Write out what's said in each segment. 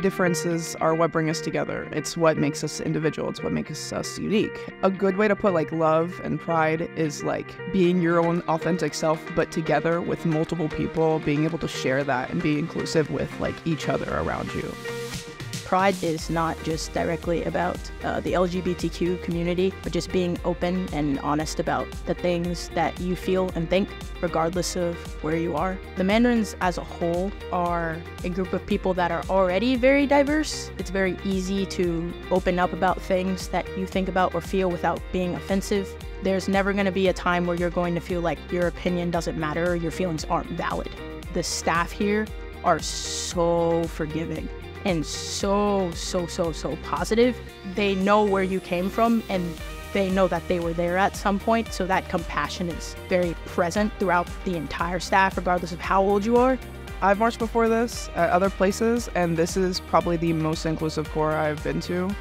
differences are what bring us together. It's what makes us individual. It's what makes us unique. A good way to put like love and pride is like being your own authentic self, but together with multiple people, being able to share that and be inclusive with like each other around you. Pride is not just directly about uh, the LGBTQ community, but just being open and honest about the things that you feel and think, regardless of where you are. The Mandarins as a whole are a group of people that are already very diverse. It's very easy to open up about things that you think about or feel without being offensive. There's never going to be a time where you're going to feel like your opinion doesn't matter or your feelings aren't valid. The staff here are so forgiving and so, so, so, so positive. They know where you came from and they know that they were there at some point. So that compassion is very present throughout the entire staff, regardless of how old you are. I've marched before this at other places, and this is probably the most inclusive corps I've been to.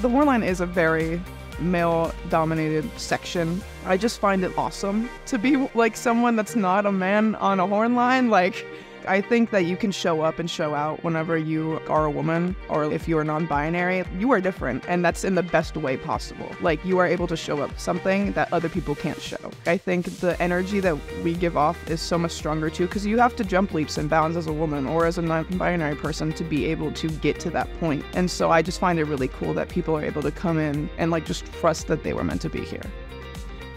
The horn line is a very male dominated section. I just find it awesome to be like someone that's not a man on a horn line. Like, I think that you can show up and show out whenever you are a woman or if you are non binary. You are different, and that's in the best way possible. Like, you are able to show up something that other people can't show. I think the energy that we give off is so much stronger too, because you have to jump leaps and bounds as a woman or as a non binary person to be able to get to that point. And so I just find it really cool that people are able to come in and like just trust that they were meant to be here.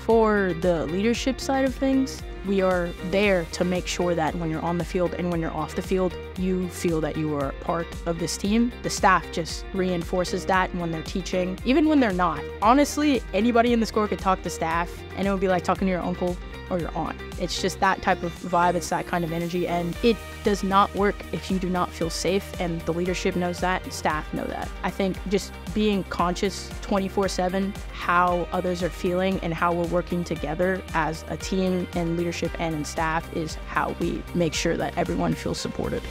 For the leadership side of things, we are there to make sure that when you're on the field and when you're off the field, you feel that you are part of this team. The staff just reinforces that when they're teaching, even when they're not. Honestly, anybody in this corps could talk to staff and it would be like talking to your uncle or you're on. It's just that type of vibe, it's that kind of energy, and it does not work if you do not feel safe, and the leadership knows that, staff know that. I think just being conscious 24 7 how others are feeling and how we're working together as a team in leadership and in staff is how we make sure that everyone feels supported.